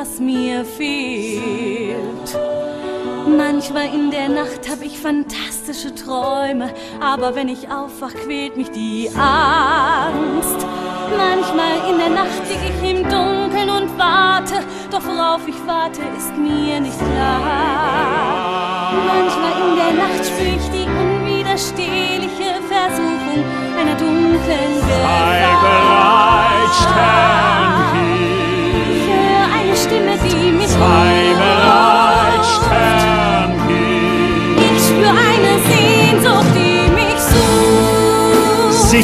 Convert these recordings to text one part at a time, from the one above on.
was mir fehlt. Manchmal in der Nacht habe ich fantastische Träume, aber wenn ich aufwach, quält mich die Angst. Manchmal in der Nacht lieg ich im Dunkeln und warte, doch worauf ich warte, ist mir nicht klar. Manchmal in der Nacht spüre ich die unwiderstehliche Versuchung einer dunklen Sei bereit, Gefahr.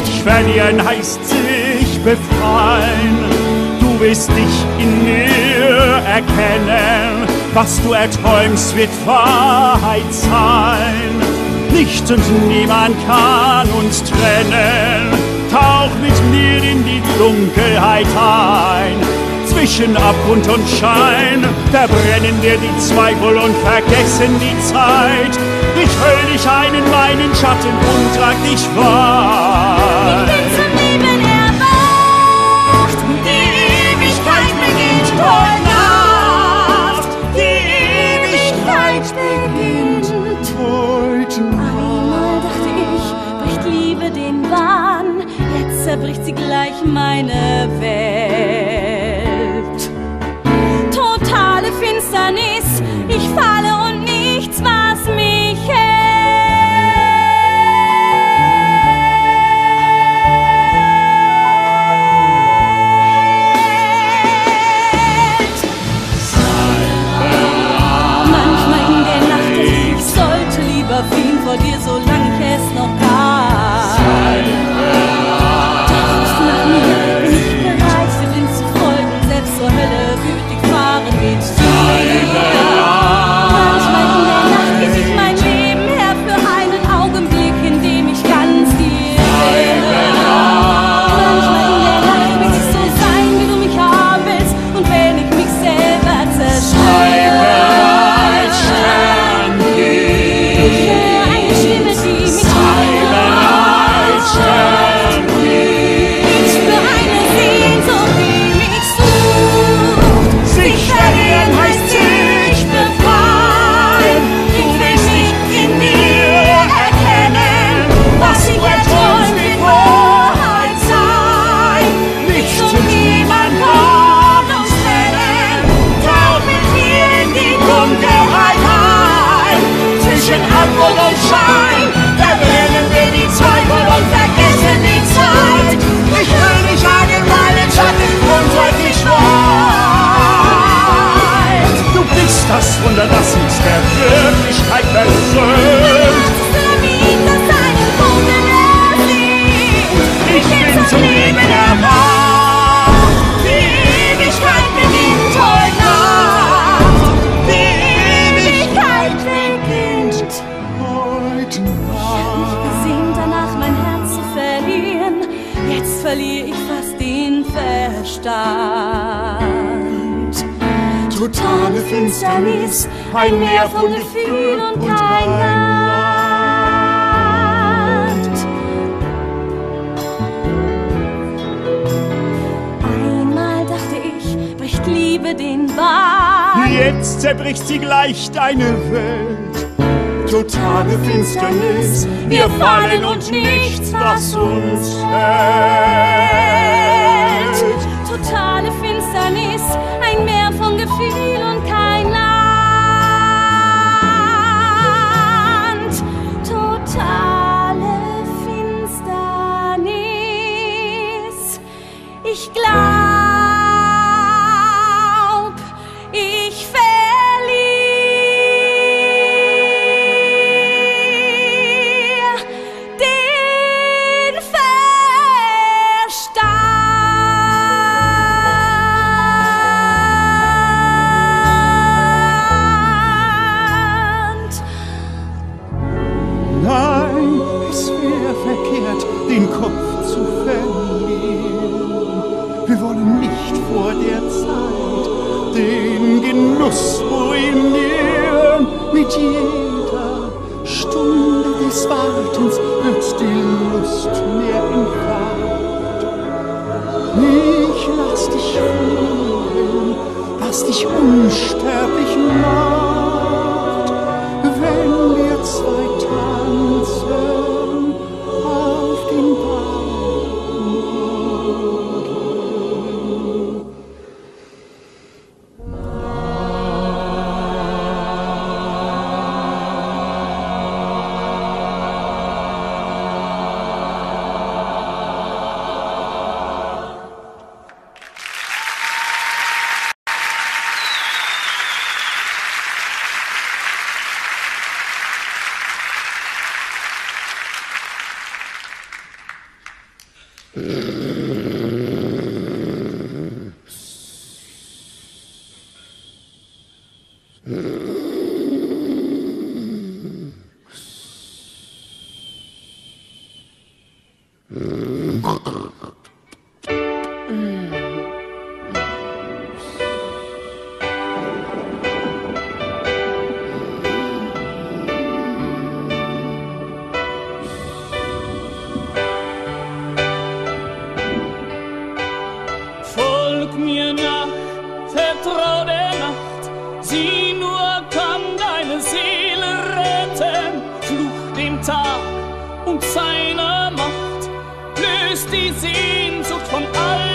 Sich verlieren heißt sich befreien. Du wirst dich in mir erkennen. Was du erträumst, wird Wahrheit sein. Nichts und niemand kann uns trennen. Tauch mit mir in die Dunkelheit ein. Zwischen Abgrund und Schein verbrennen wir die Zweifel und vergessen die Zeit. Ich hüll dich ein in meinen Schatten und trag dich erwacht. Die Ewigkeit beginnt heute Nacht. Die Ewigkeit beginnt. Einmal dachte ich, bricht Liebe den Bahn. Jetzt zerbricht sie gleich meine Welt. Verstand. Totale Finsternis, ein Meer von Gefühl und kein Land. Einmal dachte ich, bricht Liebe den Bahn. Jetzt zerbricht sie gleich deine Welt. Totale Finsternis, wir fallen und nichts, was uns hält. Totale Finsternis, ein Meer von Gefühl und kein Land. Totale Finsternis. Ich glaub, Sehnsucht von all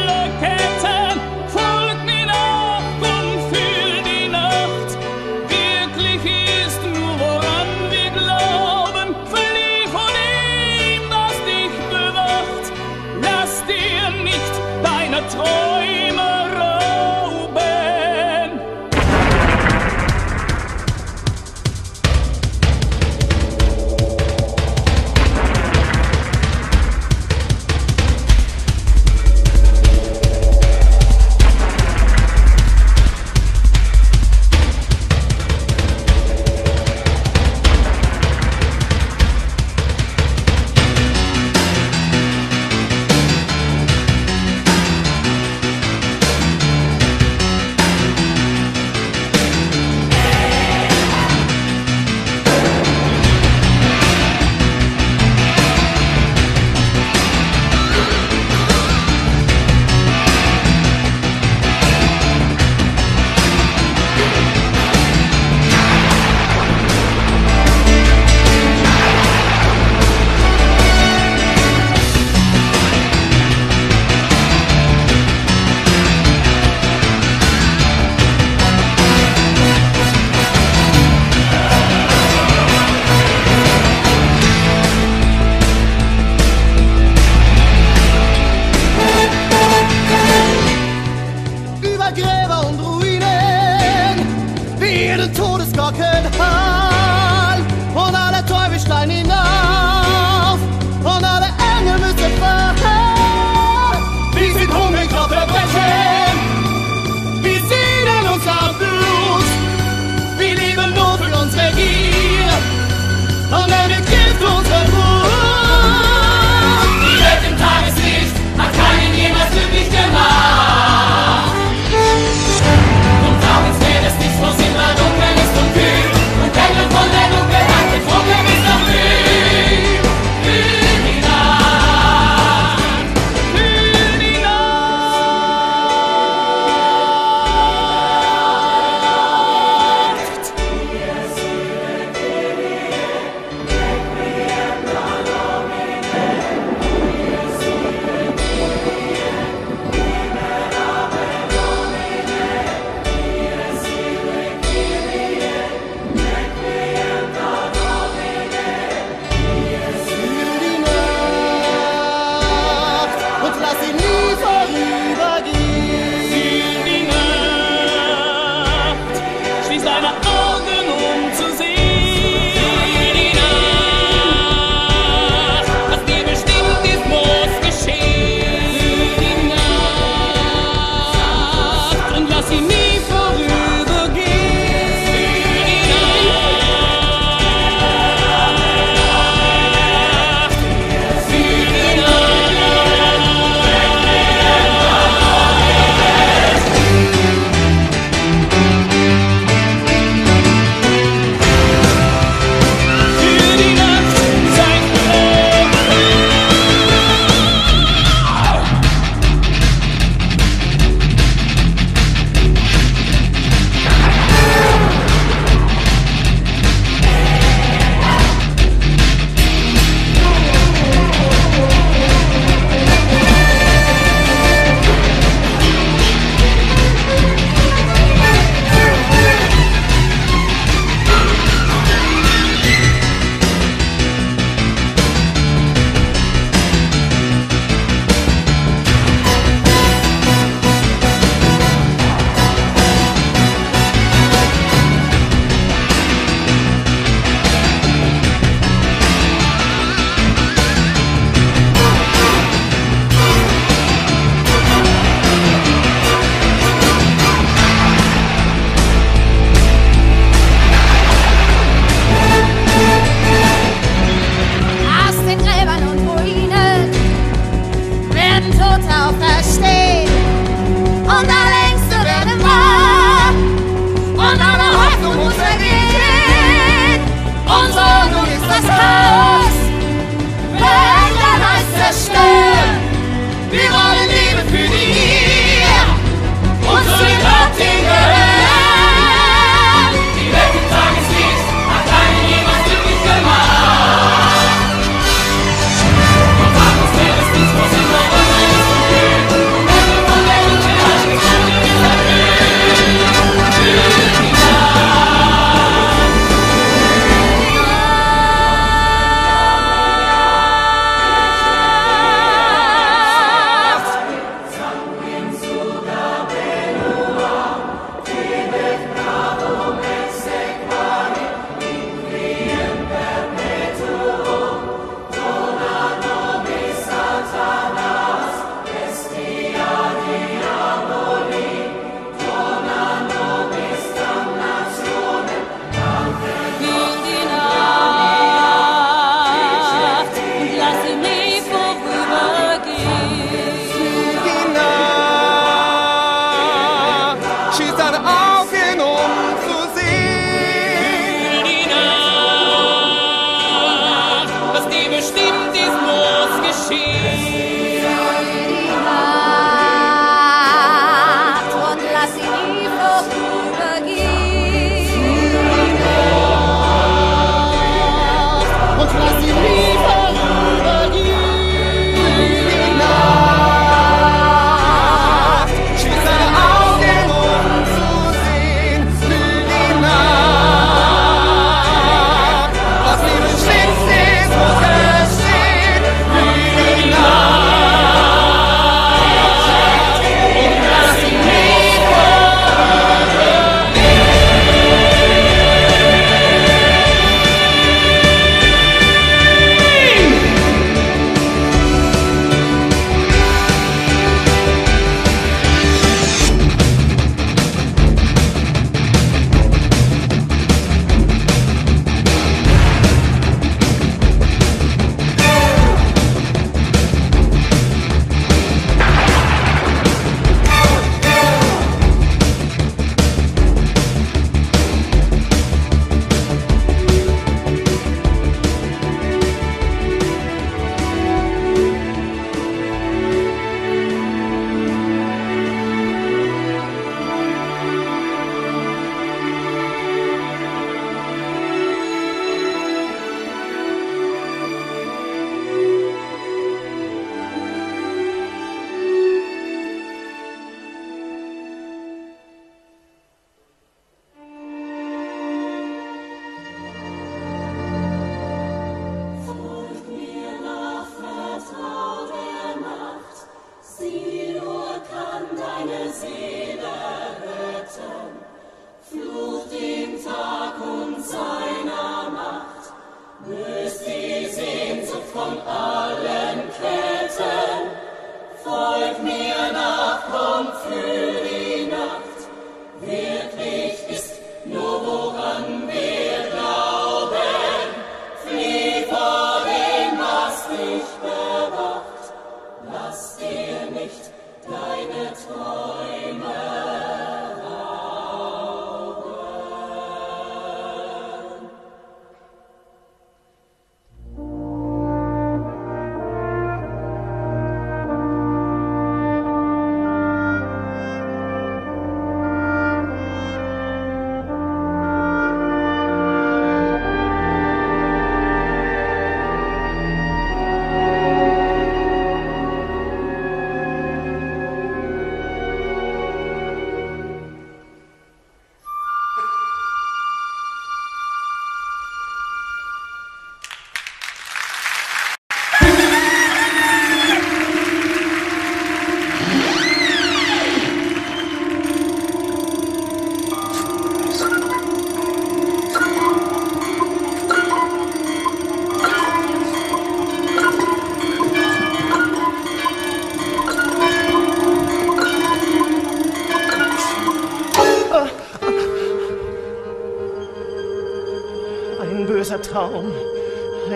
jede Todesgockel hat.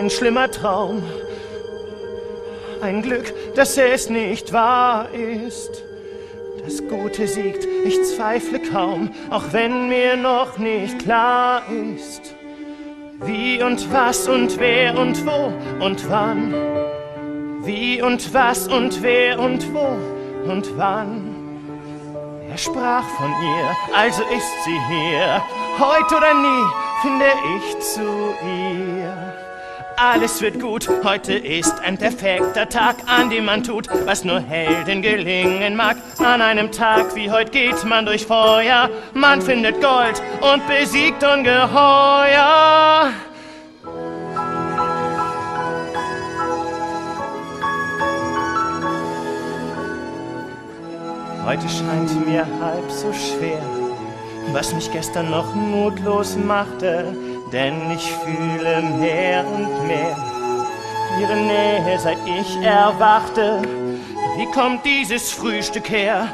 Ein schlimmer Traum. Ein Glück, dass es nicht wahr ist. Das Gute siegt, ich zweifle kaum, auch wenn mir noch nicht klar ist, Wie und was und wer und wo und wann. Wie und was und wer und wo und wann. Er sprach von ihr, also ist sie hier. Heut oder nie finde ich zu ihr. Alles wird gut, heute ist ein perfekter Tag, an dem man tut, was nur Helden gelingen mag. An einem Tag wie heute geht man durch Feuer, man findet Gold und besiegt Ungeheuer. Heute scheint mir halb so schwer, was mich gestern noch mutlos machte, denn ich fühle mehr und mehr ihre Nähe, seit ich erwachte. Wie kommt dieses Frühstück her?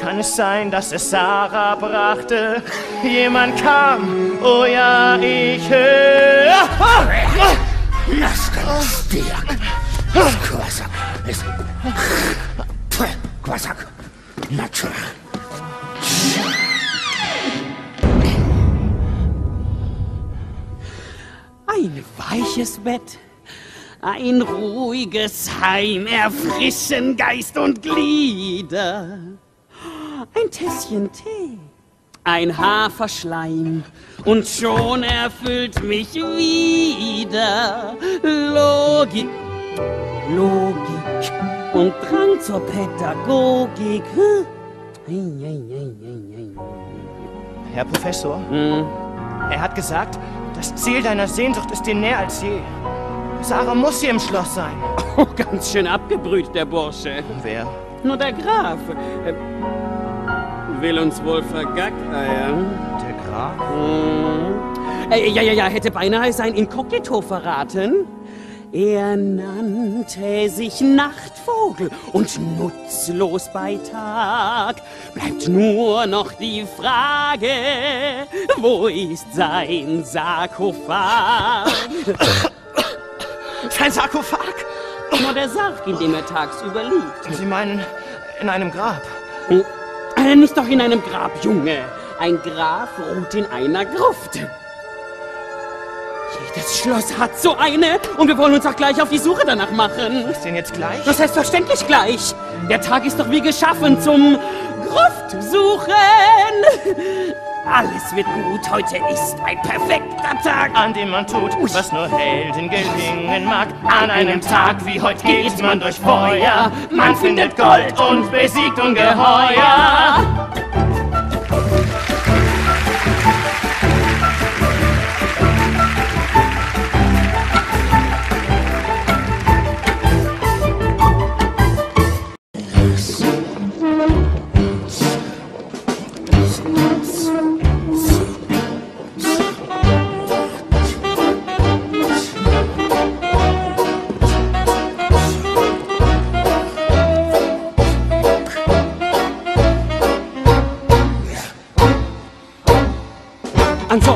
Kann es sein, dass es Sarah brachte? Jemand kam, oh ja, ich höre. Nastanstia. Kwasak. Es. Kwasak. Natura. Ein weiches Bett, ein ruhiges Heim, erfrischen Geist und Glieder. Ein Tässchen Tee, ein Haferschleim und schon erfüllt mich wieder Logik, Logik und Drang zur Pädagogik. Hm? Herr Professor, Hm. er hat gesagt, das Ziel deiner Sehnsucht ist dir näher als je. Sarah muss hier im Schloss sein. Oh, ganz schön abgebrüht, der Bursche. Wer? Nur der Graf äh, will uns wohl vergackeiern. Der Graf? Hm. Äh, ja, ja, ja, hätte beinahe sein Inkognito verraten. Er nannte sich Nachtvogel und nutzlos bei Tag. Bleibt nur noch die Frage, wo ist sein Sarkophag? Sein Sarkophag? Nur der Sarg, in dem er tagsüber liegt. Sie meinen, in einem Grab? Äh, Nicht doch in einem Grab, Junge. Ein Graf ruht in einer Gruft. Jedes Schloss hat so eine und wir wollen uns auch gleich auf die Suche danach machen. Ist denn jetzt gleich? Das selbstverständlich gleich. Der Tag ist doch wie geschaffen zum Gruftsuchen. Alles wird gut, heute ist ein perfekter Tag. An dem man tut, was nur Helden gelingen mag. An einem Tag wie heute geht man durch Feuer. Man findet Gold und besiegt Ungeheuer.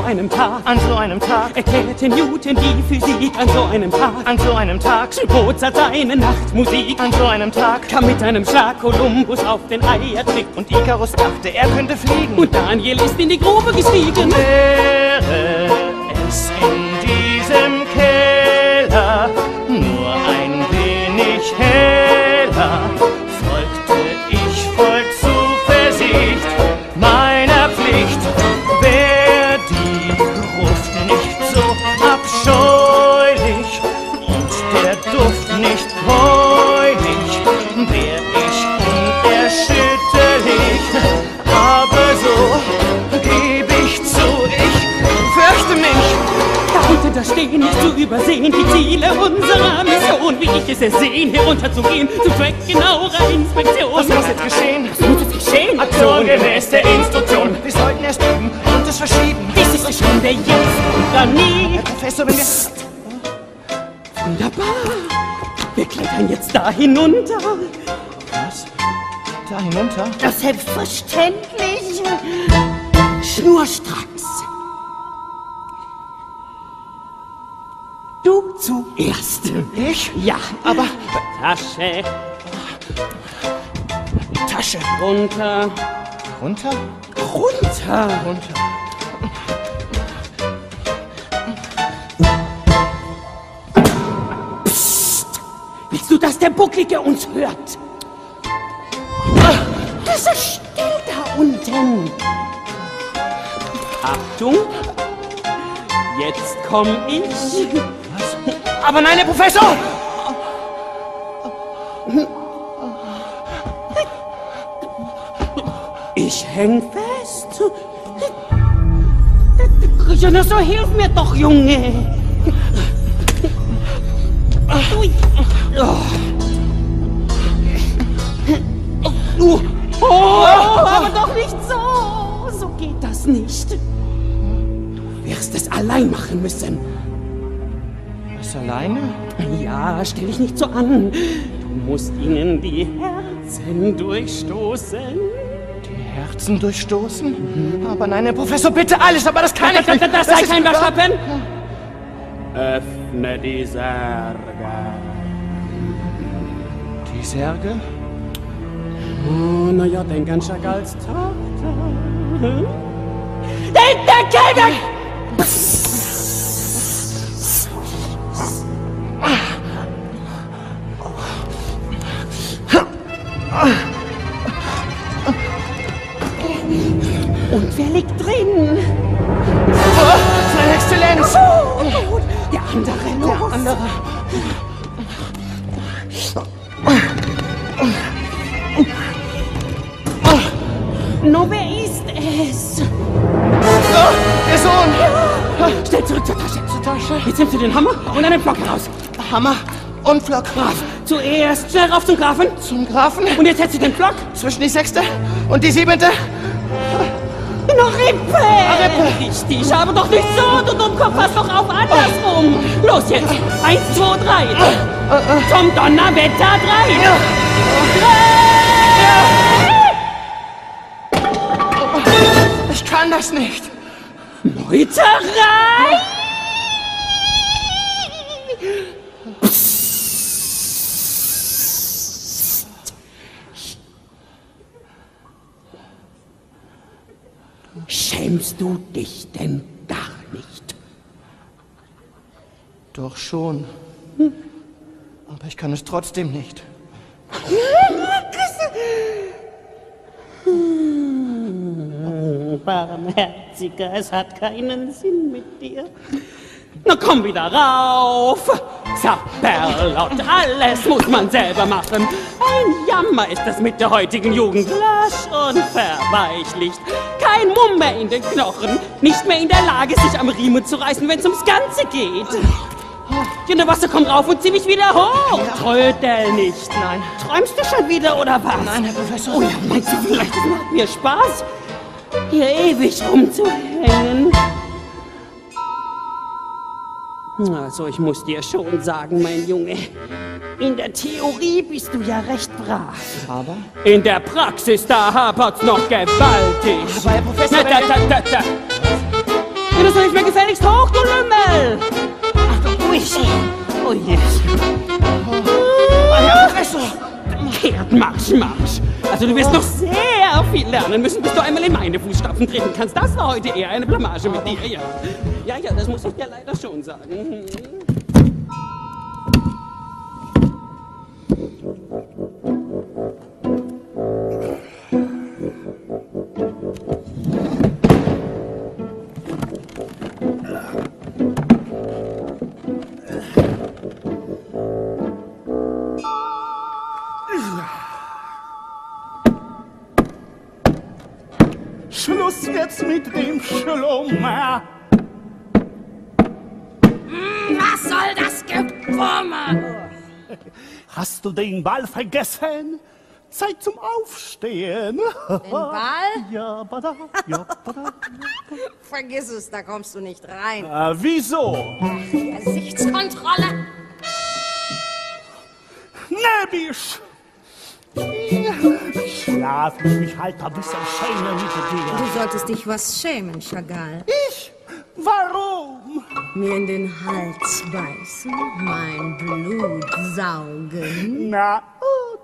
Einem Tag An so einem Tag, erklärte Newton die Physik. An so einem Tag an so einem Tag, Mozart seine Nachtmusik. an so einem Tag. Kam mit einem Schlag Kolumbus auf den Eiertrick. Und Icarus dachte, er könnte fliegen. Und Daniel ist in die Grube gestiegen. Wäre Darunter da stehen nicht zu übersehen die Ziele unserer Mission. Wie ich es ersehen, herunterzugehen zum Track genauerer Inspektion. Was muss jetzt geschehen? Was muss jetzt geschehen? Aktion gemäß der Instruktion. Wir sollten erst üben und es verschieben. Dies ist die Stunde jetzt oder nie. Herr Professor, wenn wir... Wunderbar. Wir klettern jetzt da hinunter. Was? Da hinunter? Das selbstverständlich. Schnurstracks. zuerst. Ich? Ja, aber. Tasche. Tasche. Runter. Runter? Runter. Runter. Psst. Willst du, dass der Bucklige uns hört? Das ist still da unten. Achtung. Jetzt komm ich. Aber nein, Herr Professor! Ich häng fest. Ja, so hilf mir doch, Junge. Ui. Oh. Oh, aber doch nicht so. So geht das nicht. Du wirst es allein machen müssen. Alleine? Ja, stell dich nicht so an. Du musst ihnen die Herzen durchstoßen. Die Herzen durchstoßen? Aber nein, Herr Professor, bitte alles, aber das kann ich nicht. Das, das, sei ist- kein Waschlappen. Öffne die Särge. Die Särge? Oh, naja, denk an Chagals Tochter. Denk, denk, denk, denk! Und Flock. Graf, zuerst schnell rauf zum Grafen. Zum Grafen? Und jetzt setzt du den Block. Zwischen die sechste und die siebente? Noch Rippe! Rippe. Richtig, aber doch nicht so, du Dummkopf, pass doch auf andersrum. Los jetzt, eins, zwei, drei. Zum Donnerwetter drei. Ich kann das nicht. Meuterei! Schämst du dich denn gar nicht? Doch schon. Aber ich kann es trotzdem nicht. Barmherziger, es hat keinen Sinn mit dir. Na komm wieder rauf! Zapperlot, alles muss man selber machen. Ein Jammer ist es mit der heutigen Jugend. Lasch und verweichlicht. Kein Mumm mehr in den Knochen. Nicht mehr in der Lage, sich am Riemen zu reißen, wenn's ums Ganze geht. Ja, na Wasser, komm rauf und zieh mich wieder hoch. Trödel nicht. Nein. Träumst du schon wieder oder was? Nein, Herr Professor. Oh ja, meinst du vielleicht, es macht mir Spaß, hier ewig rumzuhängen? Also, ich muss dir schon sagen, mein Junge, in der Theorie bist du ja recht brav. Aber? In der Praxis, da hapert's noch gewaltig. Aber Herr Professor, Na, da, da, da, da. Ja, das soll ich mir gefälligst hoch, du Lümmel! Ach, du ruhig. Oh je. Herr Professor! Kehrt, Marsch, Marsch. Also du wirst noch sehr viel lernen müssen, bis du einmal in meine Fußstapfen treten kannst. Das war heute eher eine Blamage mit dir, ja. Ja, ja, das muss ich dir leider schon sagen. Du den Ball vergessen? Zeit zum Aufstehen. Den Ball? Ja, bada, ja, bada. Vergiss es, da kommst du nicht rein. Äh, wieso? Gesichtskontrolle? Nebisch! Schlaf mich mich halt ein bisschen schämen mit dir. Du solltest dich was schämen, Chagall. Ich? Warum? Mir in den Hals beißen, mein Blut saugen. Na und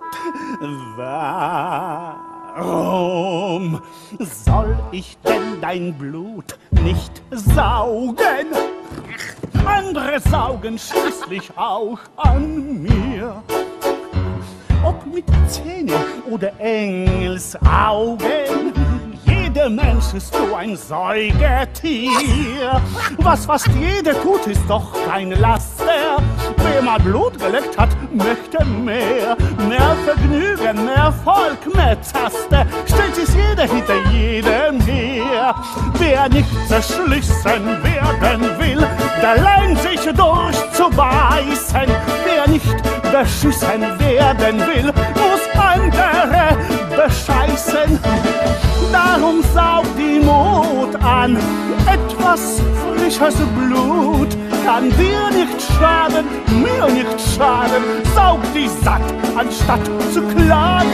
warum soll ich denn dein Blut nicht saugen? andere saugen schließlich auch an mir. Ob mit Zähnen oder Engelsaugen, jeder Mensch ist so ein Säugetier. Was fast jeder tut, ist doch kein Laster. Wer mal Blut geleckt hat, möchte mehr. Mehr Vergnügen, mehr Volk, mehr Taste. Stellt sich jeder hinter jedem her. Wer nicht zerschlissen werden will, der lernt sich durchzubeißen. Wer nicht beschissen werden will, muss andere bescheißen. Darum saugt die Not an, etwas frisches Blut kann dir nicht schaden, mir nicht schaden. Saug die satt, anstatt zu klagen.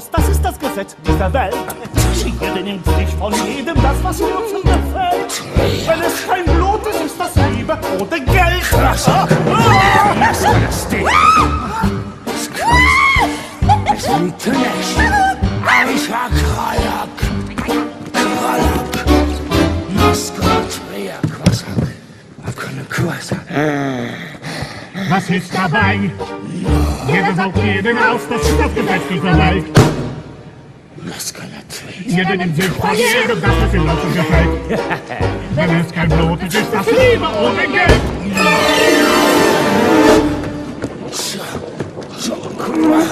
Aus, das ist das Gesetz dieser Welt. Jeder nimmt sich von jedem das, was ihm gefällt. Wenn es kein Blut ist, ist das Liebe oder Geld. Lass das Ding! Es liegt nicht! Aisha Krajak! Kralak! Maskot Kwasak! Akone Kwasak! Was ist dabei? Jeder saugt jeden aus, das ist das Gesetz dieser Welt. Jeder nimmt sich von jedem das, was ihm Leuten gefällt. Wenn es kein Blut ist, ist das Liebe ohne Geld. So, guck mal!